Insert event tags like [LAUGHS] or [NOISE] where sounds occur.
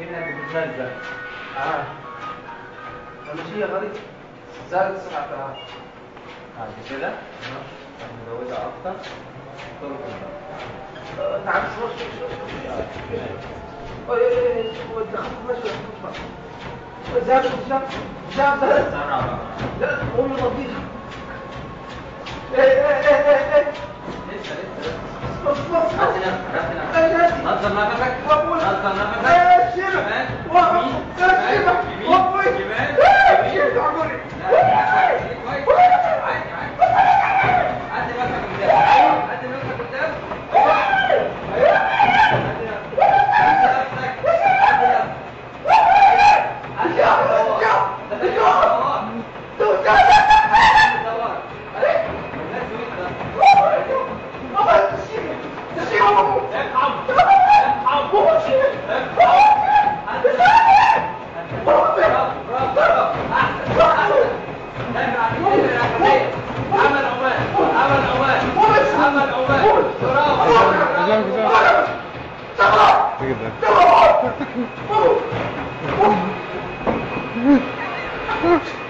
كأنها بتتنزل آه. همشيها غريب زادت سرعتها بعد كده؟ نزودها أكتر. آه، نعم شوي شوي شوي شوي اي اي اي شوف دخلت ماشي زادت زادت بسرعة بقى لا قوم نظيفها اي اي اي اي اي لسه لسه بص هات نفسك هات نفسك نظم نفسك Look at that. كده [LAUGHS]